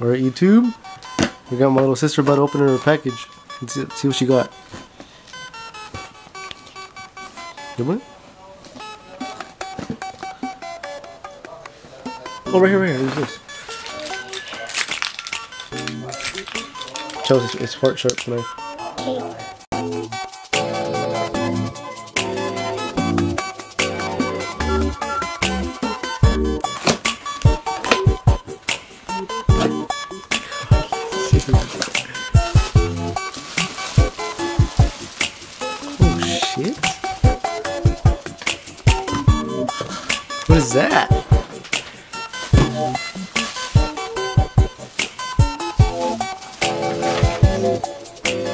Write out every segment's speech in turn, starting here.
Alright, YouTube. We got my little sister about to open her package. Let's see, see what she got. Good one? Oh, right here, right here. Who's this? Chelsea, it's, heart sharp tonight. Oh shit! What is that?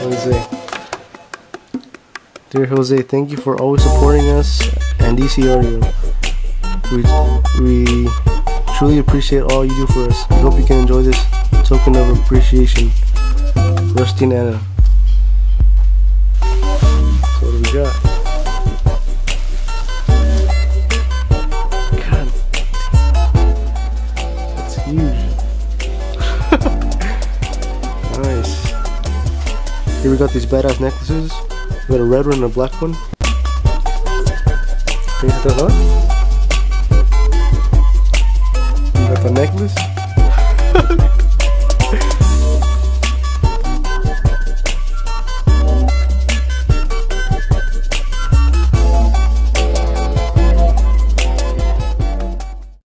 Jose. Dear Jose, thank you for always supporting us and DC Audio. We, we truly appreciate all you do for us. We hope you can enjoy this token of appreciation. Rusty and Anna. So what do we got? God. That's huge. nice. Here we got these badass necklaces. We got a red one and a black one.